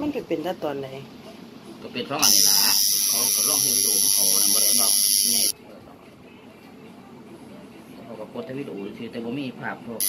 มันจะเป็นแต่ตอนไหน ก็เป็นเพราะอันนีล่ะ เขาเขาลองเห็นวดีงเขาทำอะไรเว่าไงเขาก็กดแต่วิดูโอคือแต่ว่ามีภาพพวก